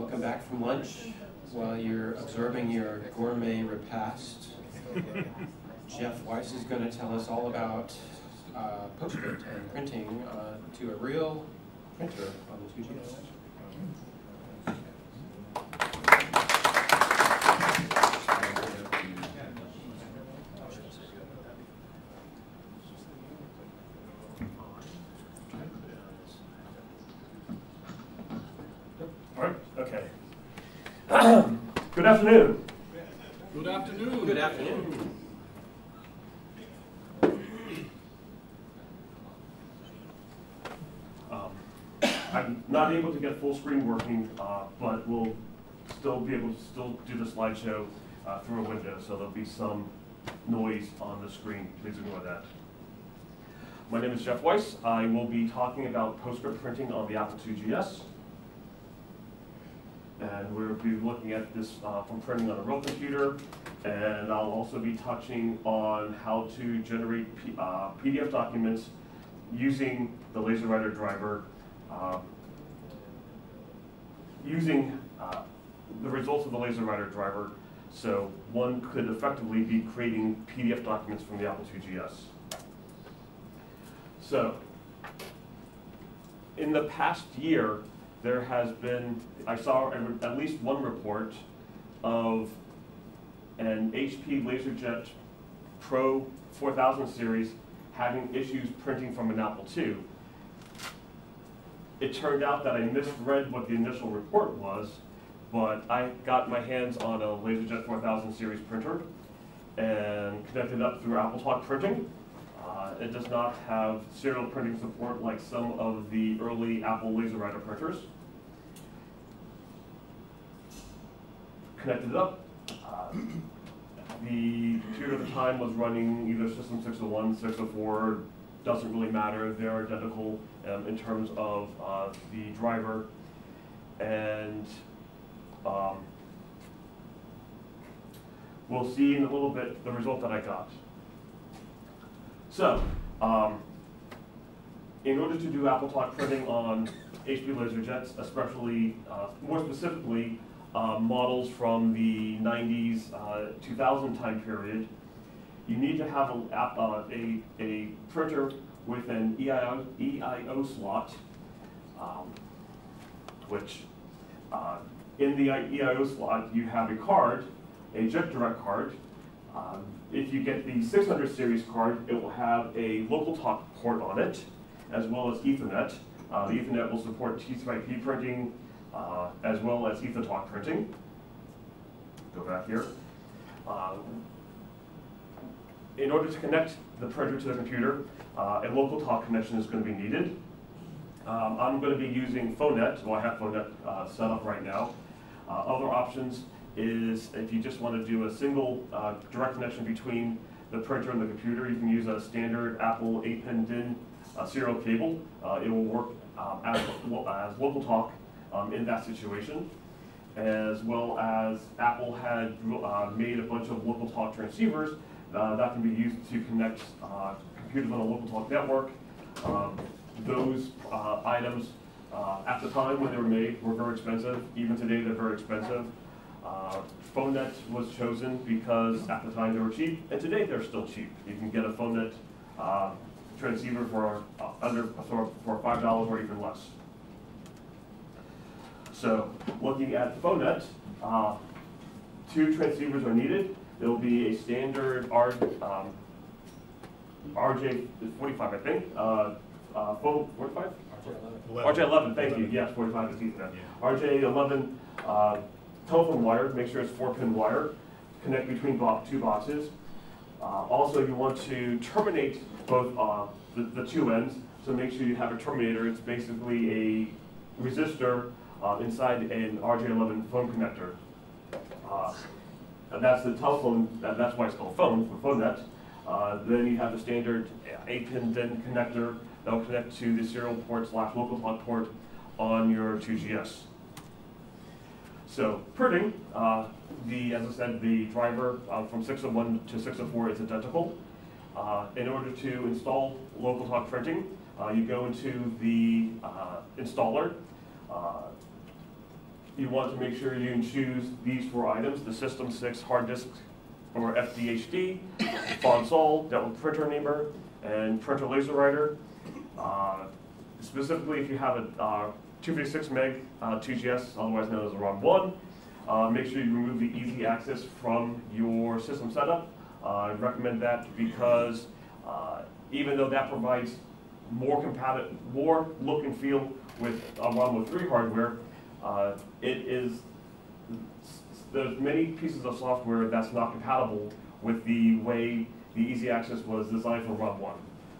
Welcome back from lunch. While you're observing your gourmet repast, Geoff Weiss is going to tell us all about uh, PostScript and printing uh, to a real printer on the 2GS. All right, okay. Good afternoon. Good afternoon. Good afternoon. Um, I'm not able to get full screen working, uh, but we'll still be able to still do the slideshow uh, through a window, so there'll be some noise on the screen. Please ignore that. My name is Geoff Weiss. I will be talking about PostScript printing on the Apple IIgs. And we'll be looking at this uh, from printing on a real computer. And I'll also be touching on how to generate P uh, PDF documents using the LaserWriter driver, um, using uh, the results of the LaserWriter driver. So one could effectively be creating PDF documents from the Apple IIgs. So, in the past year, there has been, I saw at least one report of an HP LaserJet Pro 4000 series having issues printing from an Apple II. It turned out that I misread what the initial report was, but I got my hands on a LaserJet 4000 series printer and connected up through AppleTalk Printing. Uh, it does not have serial printing support like some of the early Apple LaserWriter printers. Connected it up. Uh, the computer at the time was running either System 601, 604, doesn't really matter. They're identical um, in terms of uh, the driver. And um, we'll see in a little bit the result that I got. So, um, in order to do AppleTalk printing on HP LaserJets, especially, uh, more specifically, uh, models from the 90s, uh, 2000 time period, you need to have a, uh, a, a printer with an EIO, EIO slot, um, which uh, in the EIO slot you have a card, a JetDirect card. Um, if you get the 600 series card, it will have a local talk port on it, as well as Ethernet. Uh, the Ethernet will support TCP printing, uh, as well as EtherTalk printing. Go back here. Um, in order to connect the printer to the computer, uh, a local talk connection is going to be needed. Um, I'm going to be using PhoneNet, well I have PhoneNet uh, set up right now. Uh, other options is if you just want to do a single uh, direct connection between the printer and the computer, you can use a standard Apple 8-pin DIN uh, serial cable. Uh, it will work um, as, as local talk um, in that situation, as well as Apple had uh, made a bunch of local talk transceivers uh, that can be used to connect uh, computers on a local talk network. Um, those items at the time when they were made were very expensive. Even today, they're very expensive. Uh, PhoneNet was chosen because at the time they were cheap, and today they're still cheap. You can get a PhoneNet uh, transceiver for uh, under for, five dollars or even less. So, looking at PhoneNet, uh, two transceivers are needed. There will be a standard R, um, RJ45, I think. Uh, uh, phone 45? RJ11, RJ11, thank you. Yes, 45 is Ethernet. RJ11 uh, telephone wire, make sure it's four pin wire, connect between bo two boxes. Uh, also, you want to terminate both uh, the, the, two ends, so make sure you have a terminator. It's basically a resistor uh, inside an RJ11 phone connector. Uh, and that's the telephone, that's why it's called phone, for PhoneNet. Uh, then you have the standard 8-pin DIN connector that will connect to the serial port slash local port on your 2GS. So printing, uh, the as I said, the driver uh, from 601 to 604 is identical. Uh, in order to install local talk printing, uh, you go into the uh, installer. Uh, you want to make sure you choose these four items, the System 6 hard disk or FDHD, Fonsol, network printer namer, and printer laser writer. Specifically, if you have a 256 meg uh, 2GS, otherwise known as a ROM1, uh, make sure you remove the easy access from your system setup. Uh, I recommend that because uh, even though that provides more compatible, more look and feel with a ROM 3 hardware, uh, it is there's many pieces of software that's not compatible with the way the easy access was designed for ROM 1.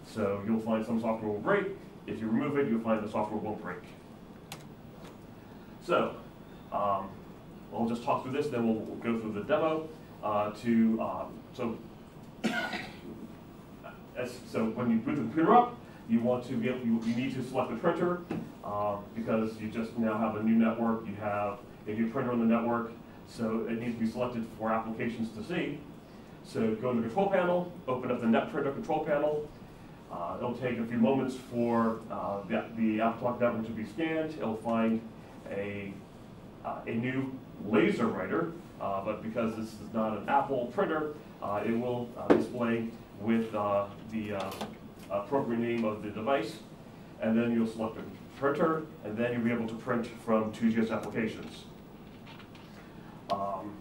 So you'll find some software will break. If you remove it, you'll find the software won't break. So, um, I'll just talk through this, then we'll, we'll go through the demo uh, to, um, so, as, so when you boot the computer up, you want to be able, you, you need to select the printer um, because you just now have a new network, you have a new printer on the network, so it needs to be selected for applications to see. So go to the control panel, open up the NetPrinter control panel. Uh, it'll take a few moments for uh, the, the AppleTalk network to be scanned. It'll find a, uh, a new laser writer, uh, but because this is not an Apple printer, uh, it will uh, display with the appropriate name of the device. And then you'll select a printer, and then you'll be able to print from 2GS applications. Um,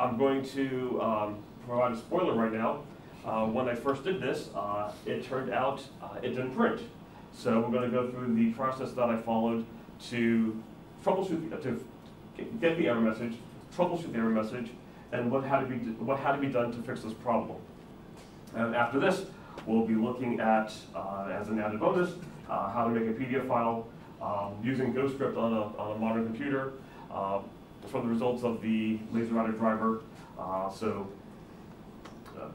I'm going to um, provide a spoiler right now. Uh, when I first did this, uh, it turned out uh, it didn't print. So we're going to go through the process that I followed to troubleshoot, uh, to get the error message, troubleshoot the error message, and what had to be, what had to be done to fix this problem. And after this, we'll be looking at, uh, as an added bonus, uh, how to make a PDF file um, using GhostScript on a, on a modern computer, from the results of the laser driver. Uh, so uh,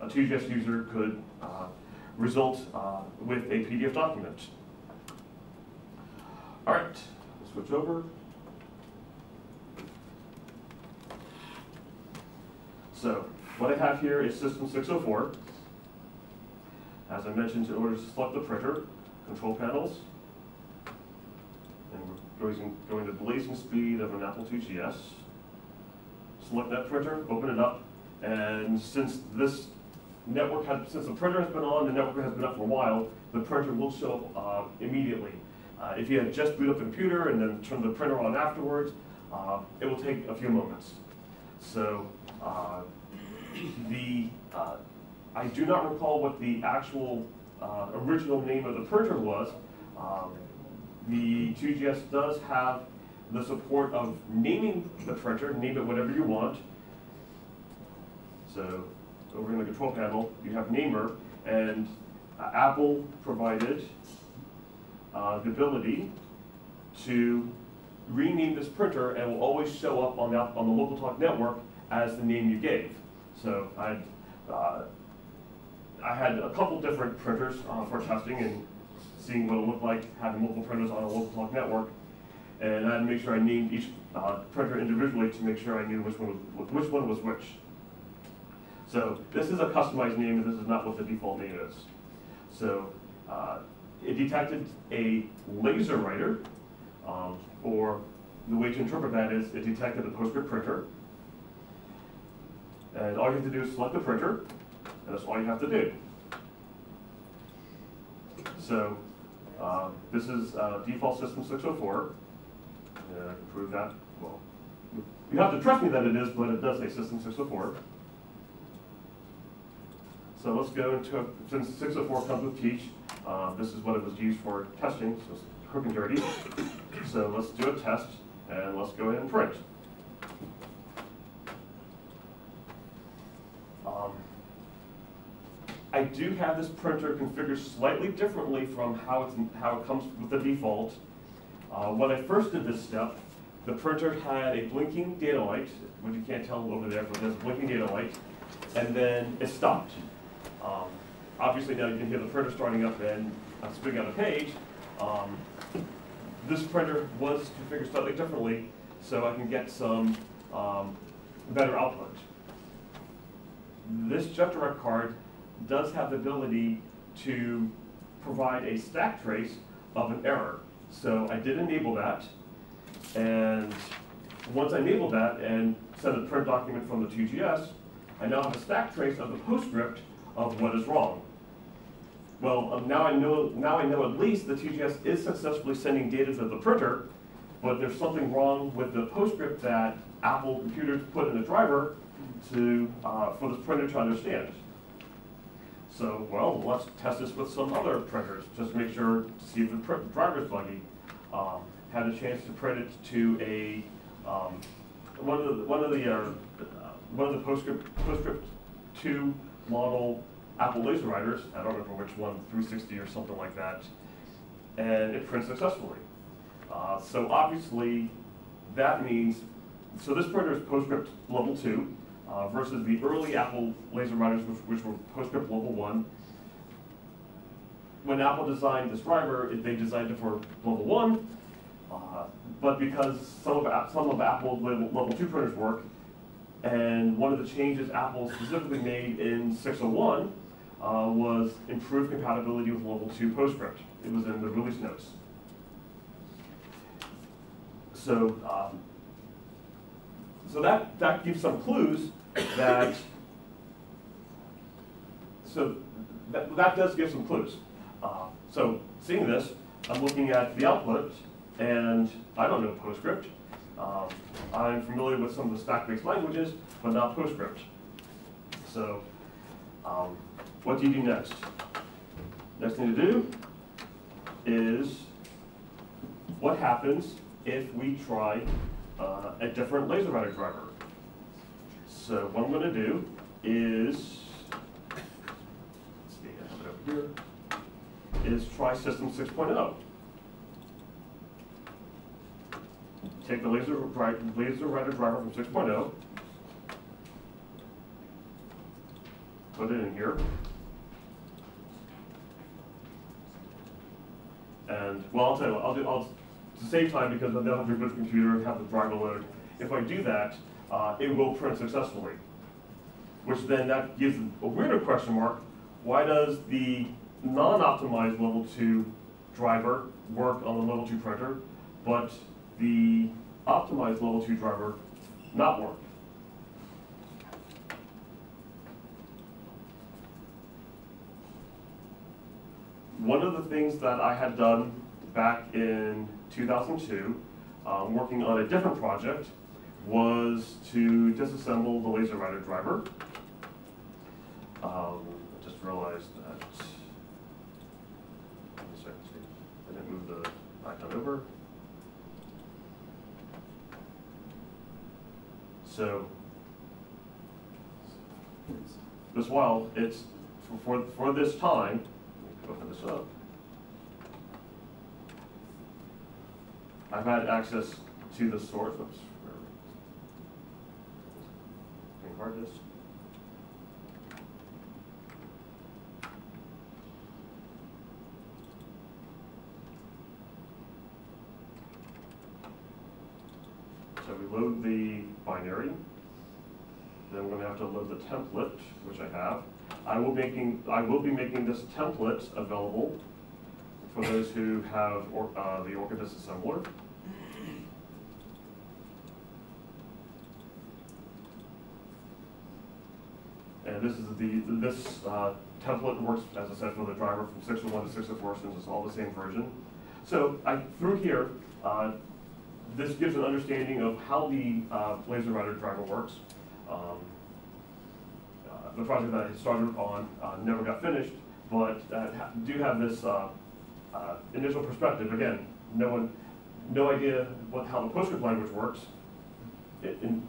a 2GS user could uh, result uh, with a PDF document. All right, switch over. So what I have here is System 604. As I mentioned, in order to select the printer, control panels, and we're going, going the blazing speed of an Apple IIgs. Select that printer, open it up, and since this network has, since the printer has been on, the network has been up for a while, the printer will show up uh, immediately. Uh, if you had just boot up the computer and then turn the printer on afterwards, uh, it will take a few moments. So uh, the uh, I do not recall what the actual uh, original name of the printer was. Um, the 2GS does have the support of naming the printer, name it whatever you want. So over in the control panel, you have namer, and uh, Apple provided uh, the ability to rename this printer and it will always show up on the, on the local talk network as the name you gave. So I, uh, I had a couple different printers uh, for testing and seeing what it looked like having multiple printers on a local talk network. And I had to make sure I named each uh, printer individually to make sure I knew which one was, which one was which. So this is a customized name, and this is not what the default name is. So uh, it detected a laser writer, um, or the way to interpret that is it detected a PostScript printer. And all you have to do is select the printer, and that's all you have to do. So um, this is uh, default system 604. And I can prove that. Well, you have to trust me that it is, but it does say system 604. So let's go into, since 604 comes with Teach, uh, this is what it was used for testing, so it's quick and dirty. So let's do a test, and let's go ahead and print. I do have this printer configured slightly differently from how, it's, how it comes with the default. Uh, when I first did this step, the printer had a blinking data light, which you can't tell over there, but there's a blinking data light, and then it stopped. Um, obviously now you can hear the printer starting up and uh, spitting out a page. Um, this printer was configured slightly differently, so I can get some um, better output. This JetDirect card does have the ability to provide a stack trace of an error. So I did enable that. And once I enable that and send a print document from the 2GS, I now have a stack trace of the postscript of what is wrong. Well, um, now I know now I know at least the 2GS is successfully sending data to the printer, but there's something wrong with the postscript that Apple computers put in the driver to uh, for the printer to understand. So, well, let's test this with some other printers, just to make sure to see if the driver's buggy. Um, had a chance to print it to a um, one of the one of the uh, uh, one of the postscript postscript two model Apple laser writers. I don't remember which one, 360 or something like that, and it prints successfully. Uh, so obviously, that means so this printer is PostScript level two uh, versus the early Apple laser writers, which, which were PostScript level one. When Apple designed this driver, it, they designed it for level one, uh, but because some of some of Apple's level, level two printers work, and one of the changes Apple specifically made in 601 uh, was improved compatibility with level two PostScript. It was in the release notes. So, um, so that, that gives some clues that, so that, that does give some clues. Uh, so seeing this, I'm looking at the output, and I don't know PostScript. Um, I'm familiar with some of the stack-based languages, but not PostScript. So um, what do you do next? Next thing to do is what happens if we try uh, a different laser writer driver. So what I'm going to do is, see, I have it over here, is try System 6.0. Take the laser, laser driver from 6.0, put it in here. And, well, I'll tell you what, I'll do, I'll, to save time, because then they'll have to reboot the computer and have the driver load. If I do that, uh, it will print successfully. Which then that gives a weirder question mark. Why does the non-optimized level two driver work on the level two printer, but the optimized level two driver not work? One of the things that I had done back in 2002, um, working on a different project, was to disassemble the laser writer driver. Um, I just realized that, I didn't move the icon over. So, this while it's, for, for, for this time, open this up. I've had access to the source, oops, hard disk. So we load the binary. Then we're going to have to load the template, which I have. I will making I will be making this template available for those who have or, uh, the Orca disassembler. And this is the this uh, template works as I said for the driver from 601 to 604 since it's all the same version. So I through here. Uh, this gives an understanding of how the uh, laser writer driver works. Um, uh, the project that I started on uh, never got finished, but ha do have this uh, initial perspective. Again, no one, no idea what how the PostScript language works. In, in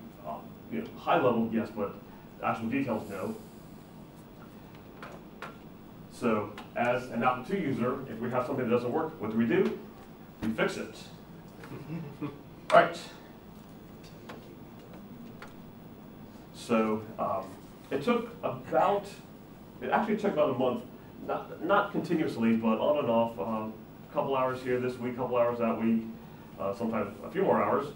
you know, high level, yes, but actual details, no. So, as an Apple II user, if we have something that doesn't work, what do we do? We fix it. right. So um, it took about, it actually took about a month, not, not continuously, but on and off, um, a couple hours here this week, a couple hours that week, uh, sometimes a few more hours,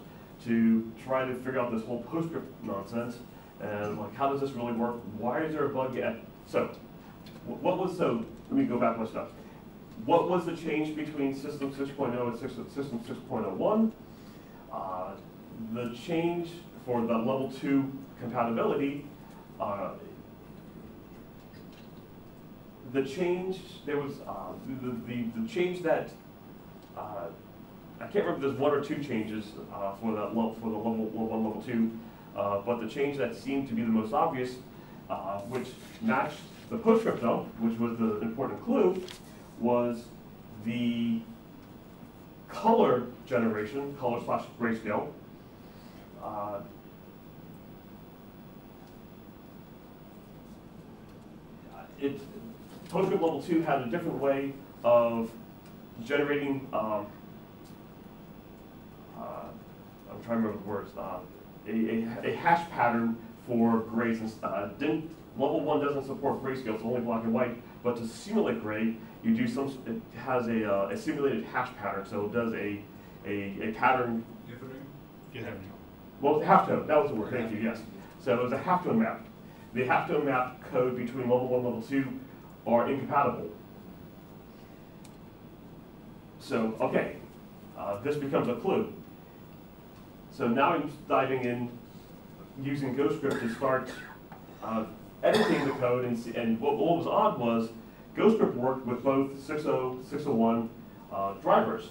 to try to figure out this whole PostScript nonsense, and like, how does this really work? Why is there a bug yet? So, what was, so, let me go back one step. What was the change between System 6.0 and System 6.01? Uh, the change for the level two compatibility, uh, the change, there was, uh, the, the, the change that, uh, I can't remember, there's one or two changes, uh, for that level, for the level, level one, level two, uh, but the change that seemed to be the most obvious, uh, which matched the postscript though, which was the important clue, was the color generation, color slash grayscale. Uh, it, PostScript level two had a different way of generating, um, uh, I'm trying to remember the words, uh, a, a, a hash pattern for grays and, uh, didn't, level one doesn't support grayscale, it's only black and white, but to simulate gray, you do some, it has a, uh, a simulated hash pattern, so it does a, a, a pattern, well, halftone, that was the word, thank you, yes. So it was a halftone map. The halftone map code between level one, and level two are incompatible. So, okay, uh, this becomes a clue. So now I'm diving in, using GhostScript to start uh, editing the code, and, and what, what was odd was GhostScript worked with both 6.0, 6.01 uh, drivers.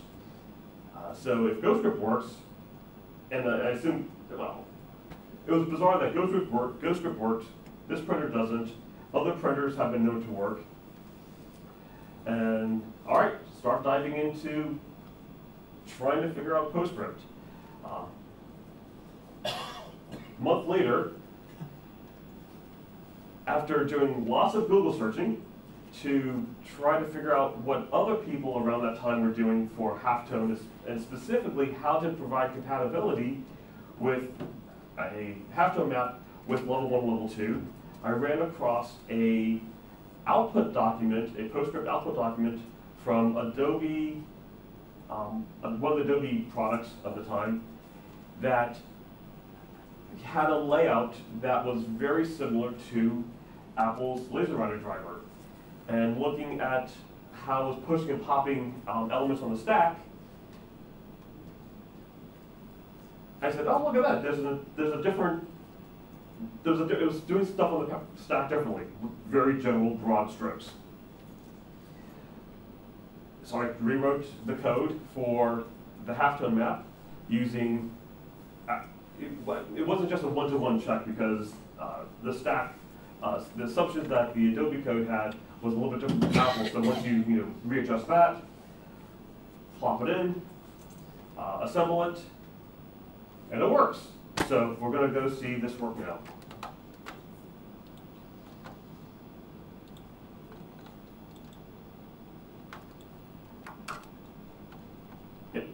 Uh, so if GhostScript works, and I assume, well, it was bizarre that GhostScript worked, GhostScript worked, this printer doesn't, other printers have been known to work. And, all right, start diving into trying to figure out PostScript. Uh, a month later, after doing lots of Google searching to try to figure out what other people around that time were doing for halftone, and specifically how to provide compatibility with a halftone map with level one, level two, I ran across a output document, a PostScript output document from Adobe, um, one of the Adobe products of the time, that had a layout that was very similar to Apple's LaserWriter driver. And looking at how it was pushing and popping um, elements on the stack, I said, oh, look at that, there's a, there's a different there was a, it was doing stuff on the stack differently, very general, broad strokes. So I rewrote the code for the halftone map using, it, wasn't just a one-to-one -one check because uh, the stack, uh, the assumptions that the Adobe code had was a little bit different from Apple, so once you, you know, readjust that, plop it in, uh, assemble it, and it works. So we're going to go see this work now.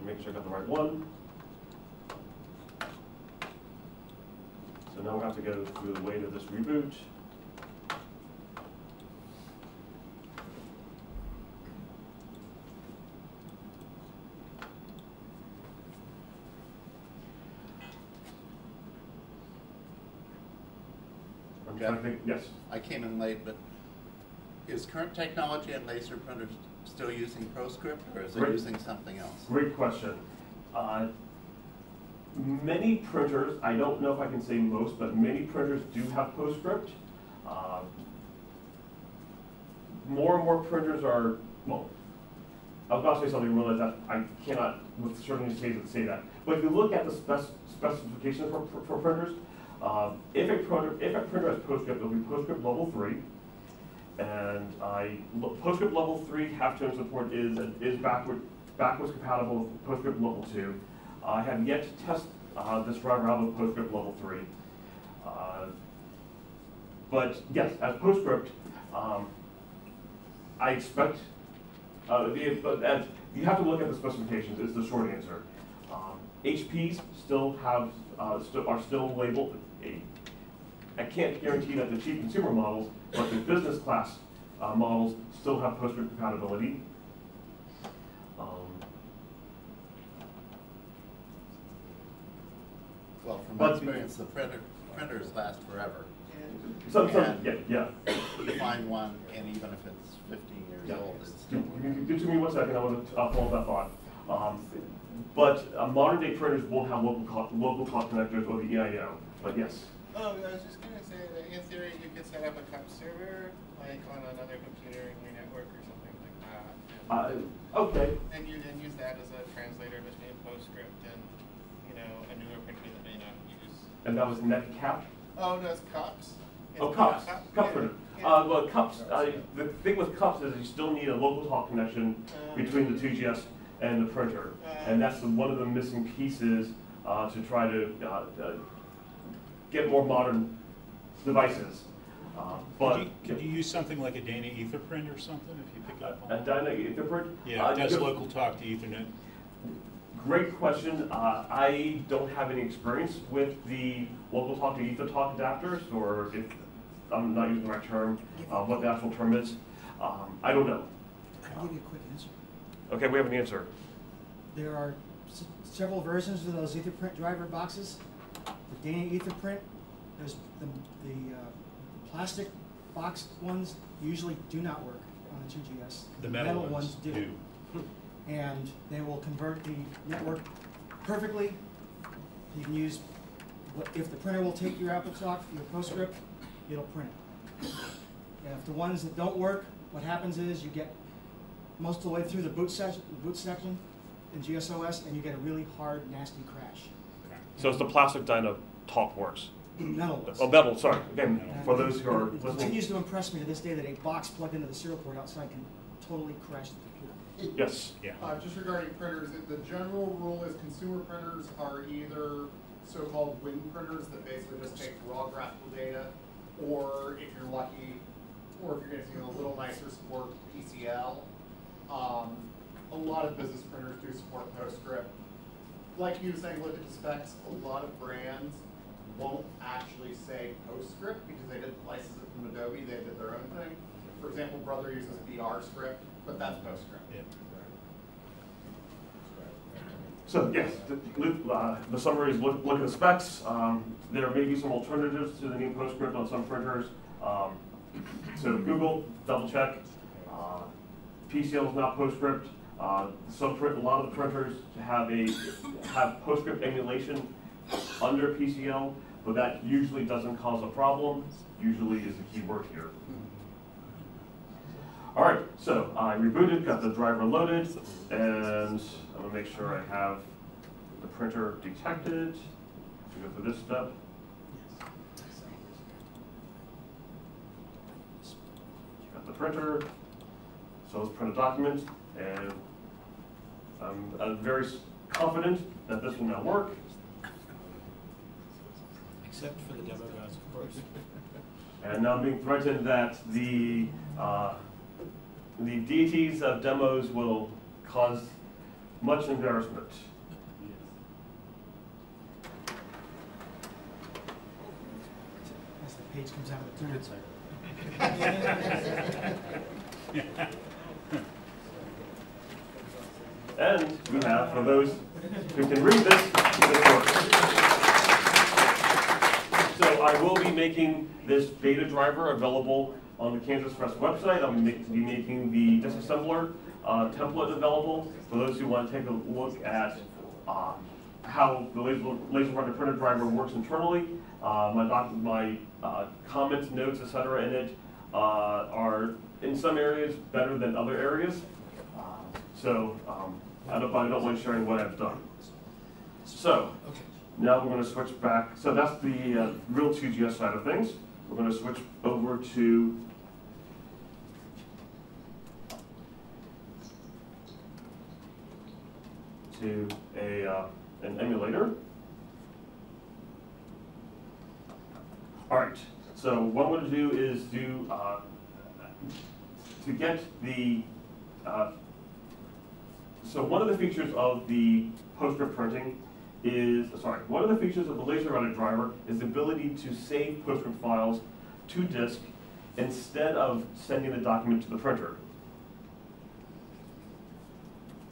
Make sure I got the right one. Now we have to go through the weight of this reboot. Geoff? I think, yes. I came in late, but is current technology and laser printers still using PostScript or is it Great. using something else? Great question. Uh, many printers, I don't know if I can say most, but many printers do have PostScript. Uh, more and more printers are, well, I was about to say something, realize that I cannot with certainty say, say that. But if you look at the spec specifications for, for, for printers, um, if a printer if a printer has PostScript, it'll be PostScript level three. And I PostScript level three halftone support is is backward backwards compatible with PostScript level two. I have yet to test uh, this driver out with PostScript level three. Uh, but yes, as PostScript, um, I expect uh, but as you have to look at the specifications. Is the short answer. Um, HPs still have uh, st are still labeled a. I can't guarantee that the cheap consumer models, but the business class uh, models still have PostScript compatibility. Um, Well, from my But- experience, the printer, printers last forever. some, some, yeah, yeah. You find one, and even if it's fifteen years Yeah. old, it's still Give give- give to me one second, I want to, I'll follow that thought. Um, but uh, modern day printers won't have local call, local call connectors or the EIO. But yes, Oh, I was just gonna say that in theory you could set up a cup server, like on another computer in your network or something like that. uh, okay. And you then use that as a translator between PostScript and, you know, a newer printer that may not use. And that was NetCap. Oh, no, it's CUPS. Oh, It's CUPS, cup- cup yeah, printer. yeah. Uh, well, CUPS. Uh, the thing with CUPS is you still need a local talk connection Uh. between the 2GS and the printer, and that's the, one of the missing pieces uh, to try to uh, uh, get more modern devices. Uh, but Could you, could you use something like a Dayna Etherprint or something if you pick it up a on? Dayna Etherprint. Yeah, uh, it does local talk to Ethernet. Great question. Uh, I don't have any experience with the local talk to ether talk adapters, or if I'm not using the right term, uh, what the actual term is. Um, I don't know. I'll give you a quick answer. Okay, we have an answer. There are s- several versions of those Etherprint driver boxes. The Dayna Etherprint, there's the, the uh, plastic box ones usually do not work on the 2GS. The metal ones do. And they will convert the network perfectly. You can use, if the printer will take your AppleTalk, your PostScript, it'll print it. And if the ones that don't work, what happens is you get most of the way through the boot section, boot section in GSOS, and you get a really hard, nasty crash. So it's the plastic Dayna talk works. Metal ones. Oh, metal, sorry. Again, And for those who are It listening. continues to impress me to this day that a box plugged into the serial port outside can totally crash the computer. Yes. Yeah. Uh, just regarding printers, the general rule is consumer printers are either so-called win printers that basically just take raw graphical data, or if you're lucky, or if you're getting a little nicer, support PCL. Um, a lot of business printers do support PostScript. Like you were saying, look at the specs, a lot of brands won't actually say PostScript because they didn't license it from Adobe, they did their own thing. For example, Brother uses BR-Script, but that's PostScript. Yeah. So yes, the, uh, the summary is look, look at the specs. Um, there may be some alternatives to the new PostScript on some printers. Um, so Google, double check. Uh, PCL is not PostScript. Uh, some print, a lot of the printers have a have PostScript emulation under PCL, but that usually doesn't cause a problem. Usually is the key word here. All right, so I rebooted, got the driver loaded, and I'm gonna make sure I have the printer detected. To go through this step. Got the printer, so let's print a document, and I'm, I'm very confident that this will now work. Except for the demo guys, of course. And now I'm being threatened that the, uh, the deities of demos will cause much embarrassment. As the page comes out of the printer. And we have, for those who can read this. So I will be making this beta driver available on the KansasFest website. I'm going to be making the disassembler uh, template available for those who want to take a look at um, how the laser, laser writer printer driver works internally. Uh, my doc, my uh, comments, notes, etc. in it uh, are in some areas better than other areas. Uh, so um, I don't, I don't mind sharing what I've done. So now we're going to switch back. So that's the uh, real 2GS side of things. We're going to switch over to to a uh, an emulator. All right. So what I'm going to do is do uh, to get the uh, so one of the features of the PostScript printing is, uh, sorry, one of the features of the LaserWriter driver is the ability to save PostScript files to disk instead of sending the document to the printer.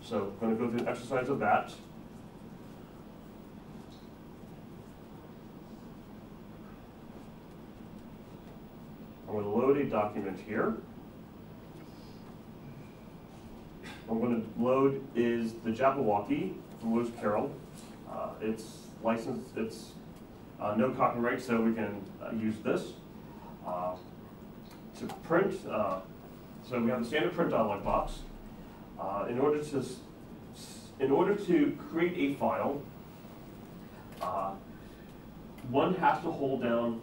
So I'm going to go through an exercise of that. I'm going to load a document here. I'm going to load is the Jabberwocky from Lewis Carroll. Uh, it's licensed, it's uh, no copyright, so we can uh, use this. Uh, to print, uh, so we have the standard print dialog box. In order to, in order to create a file, one has to hold down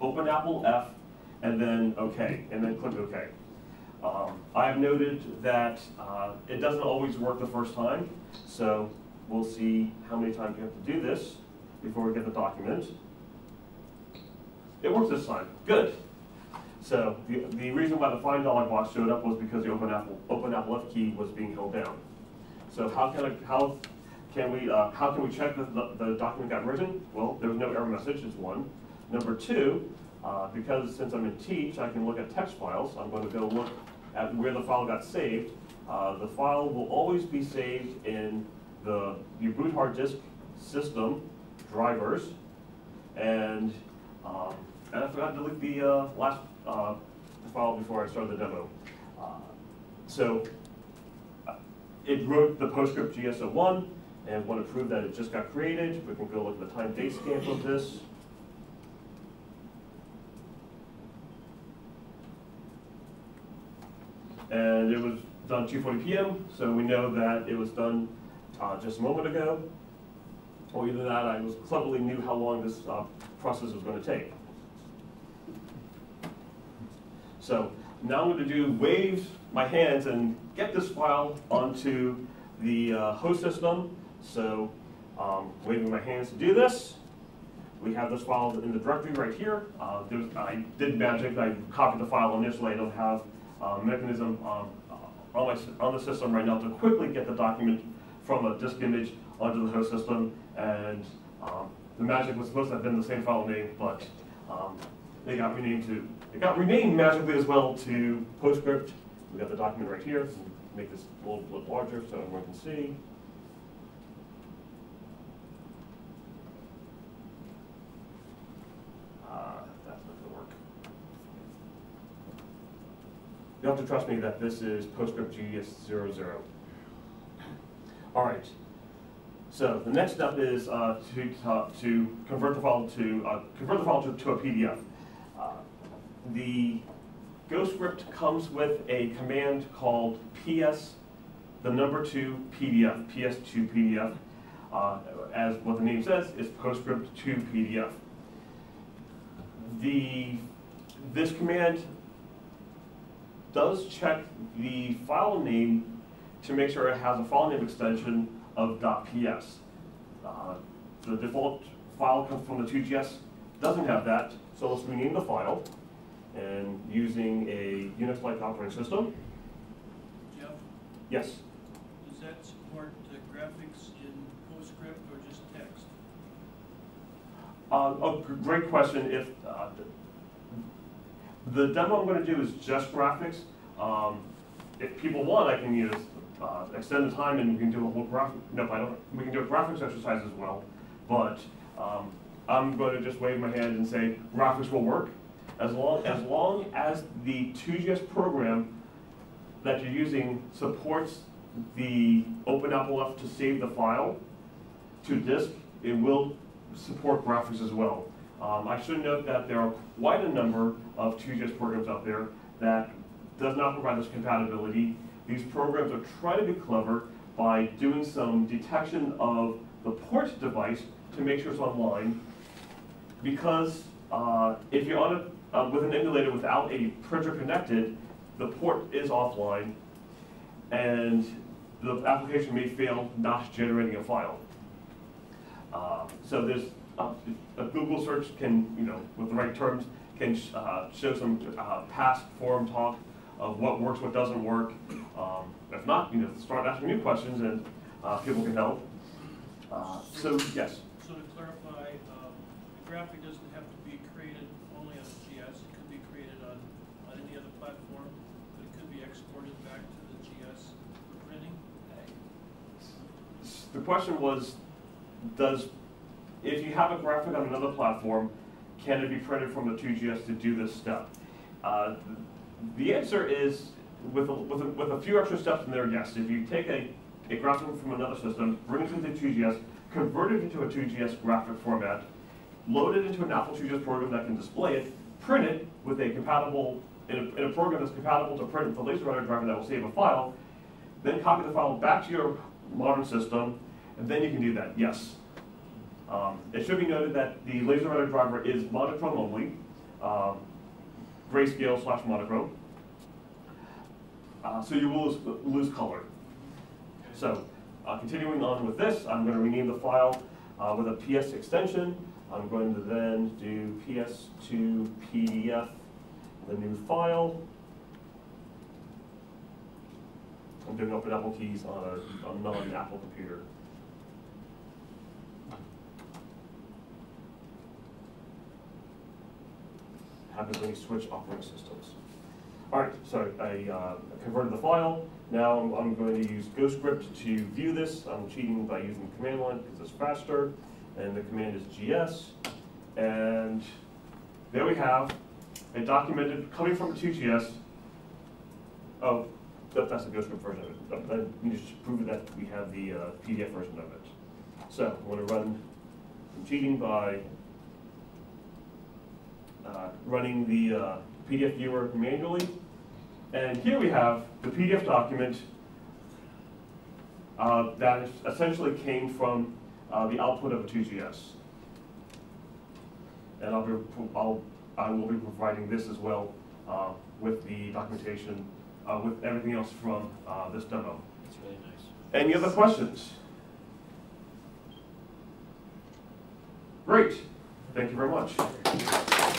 Open Apple F and then OK, and then click OK. Um, I have noted that uh, it doesn't always work the first time, so we'll see how many times you have to do this before we get the document. It works this time. Good. So the, the reason why the find dialog box showed up was because the Open Apple Open Apple F key was being held down. So how can I, how can we uh, how can we check that the, the document got written? Well, there was no error message. Is one. Number two, uh, because since I'm in Teach, I can look at text files. I'm going to go look at where the file got saved. Uh, the file will always be saved in the your boot hard disk system drivers, and um, and I forgot to delete the uh, last uh, file before I started the demo. Uh, so uh, it wrote the PostScript GSO1 and want to prove that it just got created. We can go look at the time date stamp of this. And it was done 2:40 p.m., so we know that it was done uh, just a moment ago. Or either that, I was cleverly knew how long this uh, process was going to take. So now I'm going to do wave my hands and get this file onto the uh, host system. So um, waving my hands to do this. We have this file in the directory right here. Uh, I did magic. I copied the file initially. I don't have a mechanism um, uh, on, my, on the system right now to quickly get the document from a disk image onto the host system. And um, the magic was supposed to have been the same file name, but um, they got renamed to, it got renamed magically as well to PostScript. We got the document right here. so Make this a little bit larger so everyone can see. Uh, that's not work. You have to trust me that this is PostScript GS00. All right. So the next step is uh, to, to convert the file to uh, convert the file to, to a PDF. Uh, the GhostScript comes with a command called PS, the number two PDF, PS2 PDF. Uh, as what the name says, is PostScript to PDF. The this command does check the file name to make sure it has a file name extension of .ps. Uh, the default file comes from the 2GS, doesn't have that, so let's rename the file. And using a Unix-like operating system, Geoff, yes, does that support graphics in PostScript or just text? Uh, oh, great question. If uh, the demo I'm going to do is just graphics, um, if people want, I can use uh, extend the time and we can do a whole graphic. No, I don't. We can do a graphics exercise as well, but um, I'm going to just wave my hand and say graphics will work as long as long as the 2GS program that you're using supports the OpenAppleF to save the file to disk, it will support graphics as well. Um, I should note that there are quite a number of 2GS programs out there that does not provide this compatibility. These programs are trying to be clever by doing some detection of the port device to make sure it's online. Because uh, if you're on a, uh, with an emulator without a printer connected, the port is offline, and the application may fail not generating a file. Uh, so there's uh, a Google search can, you know, with the right terms, can uh, show some uh, past forum talk of what works, what doesn't work. Um, if not, you know, start asking new questions and uh, people can help. Uh, so yes, So to clarify, um, the graphic doesn't have to be created only on GS, it could be created on, on any other platform, but it could be exported back to the GS for printing? the question was, does if you have a graphic on another platform, can it be printed from the 2GS to do this step? Uh, the answer is, with a, with, a, with a few extra steps in there, yes. If you take a a graphic from another system, bring it into 2GS, convert it into a 2GS graphic format, load it into an Apple 2GS program that can display it, print it with a compatible, in a, in a program that's compatible to print with the laser writer driver that will save a file, then copy the file back to your modern system, and then you can do that, yes. Um, it should be noted that the laser writer driver is monochrome only, um, grayscale slash monochrome. Uh, so you will lose, lose color. So, uh, continuing on with this, I'm going to rename the file uh, with a PS extension. I'm going to then do PS2 PDF, the new file. I'm doing open Apple keys on a, a non-Apple computer. You switch operating systems. All right, so I uh, converted the file. Now I'm, I'm going to use GhostScript to view this. I'm cheating by using the command line because it's faster. And the command is GS. And there we have a documented, coming from a 2GS. Oh, that, that's the GhostScript version of it. I need to prove that we have the uh, PDF version of it. So I'm going to run, I'm cheating by uh, running the uh, PDF viewer manually. And here we have the PDF document uh, that essentially came from uh, the output of a 2GS. And I'll be, I'll, I will be providing this as well uh, with the documentation, uh, with everything else from uh, this demo. That's really nice. Any other questions? Great. Thank you very much.